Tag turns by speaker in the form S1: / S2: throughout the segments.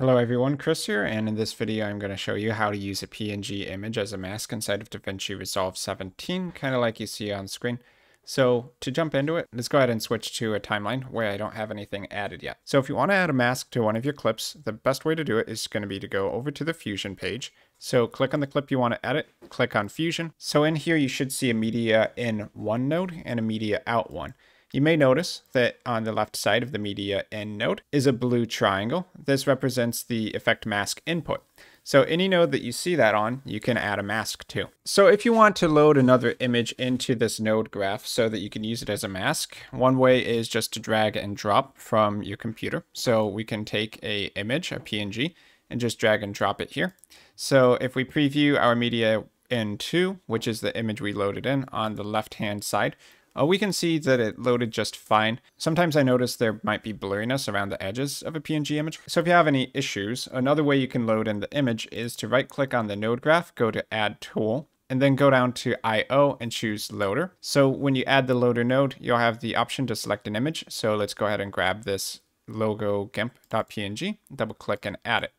S1: Hello everyone, Chris here, and in this video I'm going to show you how to use a PNG image as a mask inside of DaVinci Resolve 17, kind of like you see on screen. So to jump into it, let's go ahead and switch to a timeline where I don't have anything added yet. So if you want to add a mask to one of your clips, the best way to do it is going to be to go over to the Fusion page. So click on the clip you want to edit, click on Fusion. So in here you should see a media in one node and a media out one. You may notice that on the left side of the media in node is a blue triangle. This represents the effect mask input. So any node that you see that on, you can add a mask to. So if you want to load another image into this node graph so that you can use it as a mask, one way is just to drag and drop from your computer. So we can take a image, a PNG, and just drag and drop it here. So if we preview our media in 2, which is the image we loaded in on the left-hand side, uh, we can see that it loaded just fine. Sometimes I notice there might be blurriness around the edges of a PNG image. So if you have any issues, another way you can load in the image is to right click on the node graph, go to add tool, and then go down to IO and choose loader. So when you add the loader node, you'll have the option to select an image. So let's go ahead and grab this logo gimp.png, double click and add it.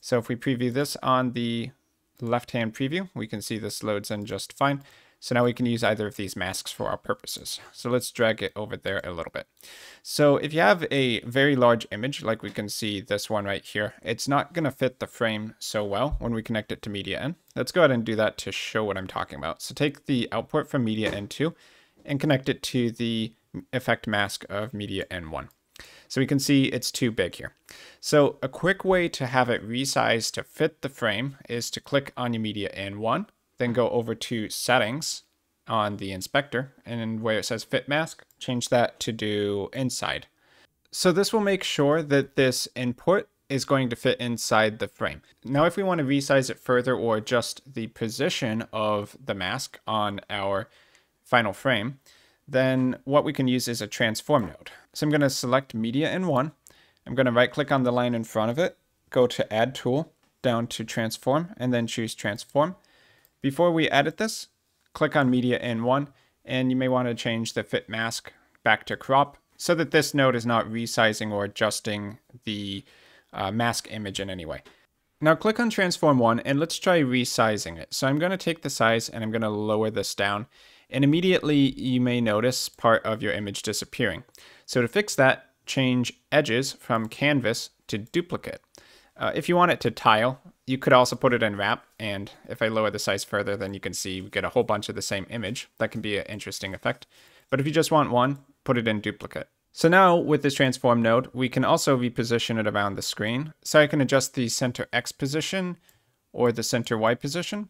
S1: So if we preview this on the left-hand preview, we can see this loads in just fine. So now we can use either of these masks for our purposes. So let's drag it over there a little bit. So if you have a very large image, like we can see this one right here, it's not going to fit the frame so well when we connect it to media in. Let's go ahead and do that to show what I'm talking about. So take the output from media in2 and connect it to the effect mask of media in1. So we can see it's too big here. So a quick way to have it resized to fit the frame is to click on your media in1 then go over to settings on the inspector and where it says fit mask, change that to do inside. So this will make sure that this input is going to fit inside the frame. Now if we want to resize it further or adjust the position of the mask on our final frame, then what we can use is a transform node. So I'm going to select media in one. I'm going to right click on the line in front of it, go to add tool, down to transform, and then choose transform. Before we edit this, click on media in one, and you may want to change the fit mask back to crop so that this node is not resizing or adjusting the uh, mask image in any way. Now click on transform one and let's try resizing it. So I'm going to take the size and I'm going to lower this down and immediately you may notice part of your image disappearing. So to fix that, change edges from canvas to duplicate. Uh, if you want it to tile, you could also put it in wrap, and if I lower the size further, then you can see we get a whole bunch of the same image. That can be an interesting effect. But if you just want one, put it in duplicate. So now with this transform node, we can also reposition it around the screen. So I can adjust the center X position or the center Y position,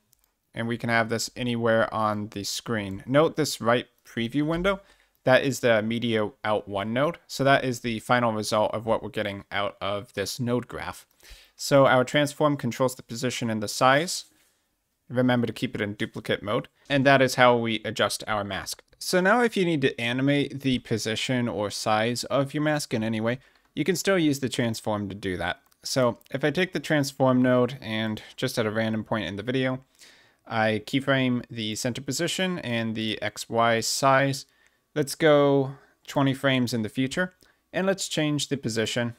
S1: and we can have this anywhere on the screen. Note this right preview window. That is the media out one node. So that is the final result of what we're getting out of this node graph. So our transform controls the position and the size. Remember to keep it in duplicate mode. And that is how we adjust our mask. So now if you need to animate the position or size of your mask in any way, you can still use the transform to do that. So if I take the transform node and just at a random point in the video, I keyframe the center position and the XY size. Let's go 20 frames in the future and let's change the position.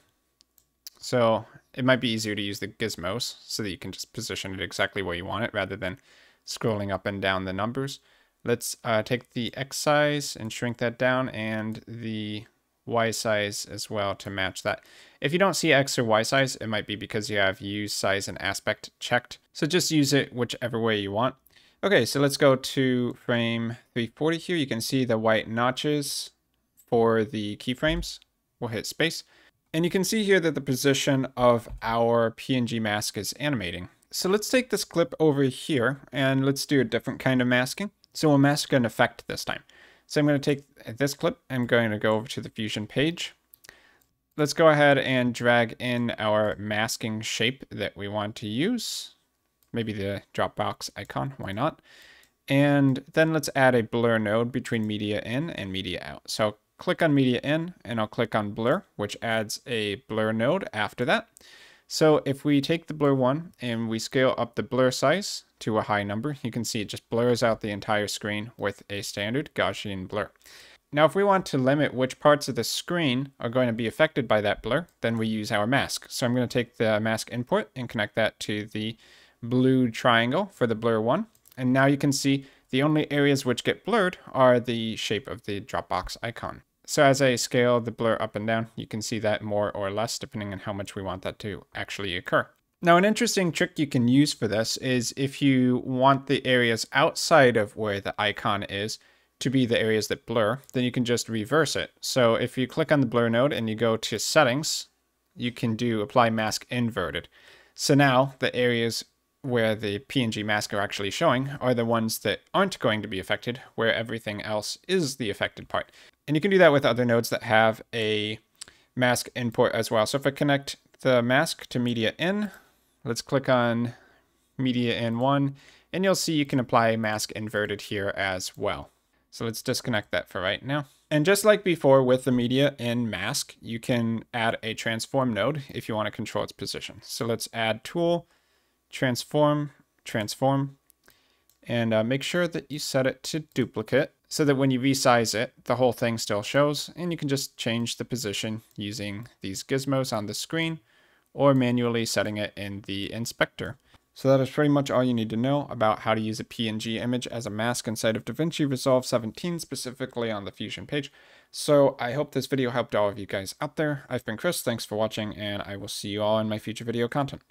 S1: So it might be easier to use the gizmos so that you can just position it exactly where you want it rather than scrolling up and down the numbers. Let's uh, take the X size and shrink that down and the Y size as well to match that. If you don't see X or Y size, it might be because you have use size and aspect checked. So just use it whichever way you want. Okay, so let's go to frame 340 here. You can see the white notches for the keyframes. We'll hit space. And you can see here that the position of our PNG mask is animating. So let's take this clip over here and let's do a different kind of masking. So we'll mask an effect this time. So I'm going to take this clip. I'm going to go over to the Fusion page. Let's go ahead and drag in our masking shape that we want to use. Maybe the Dropbox icon, why not? And then let's add a blur node between media in and media out. So click on media in and I'll click on blur, which adds a blur node after that. So if we take the blur one and we scale up the blur size to a high number, you can see it just blurs out the entire screen with a standard Gaussian blur. Now, if we want to limit which parts of the screen are going to be affected by that blur, then we use our mask. So I'm going to take the mask input and connect that to the blue triangle for the blur one. And now you can see the only areas which get blurred are the shape of the Dropbox icon. So as I scale the blur up and down, you can see that more or less depending on how much we want that to actually occur. Now, an interesting trick you can use for this is if you want the areas outside of where the icon is to be the areas that blur, then you can just reverse it. So if you click on the blur node and you go to settings, you can do apply mask inverted. So now the areas where the PNG mask are actually showing are the ones that aren't going to be affected, where everything else is the affected part. And you can do that with other nodes that have a mask import as well. So if I connect the mask to media in, let's click on media in one, and you'll see you can apply mask inverted here as well. So let's disconnect that for right now. And just like before with the media in mask, you can add a transform node if you want to control its position. So let's add tool, transform, transform, and uh, make sure that you set it to duplicate so that when you resize it, the whole thing still shows, and you can just change the position using these gizmos on the screen or manually setting it in the inspector. So that is pretty much all you need to know about how to use a PNG image as a mask inside of DaVinci Resolve 17, specifically on the Fusion page. So I hope this video helped all of you guys out there. I've been Chris, thanks for watching, and I will see you all in my future video content.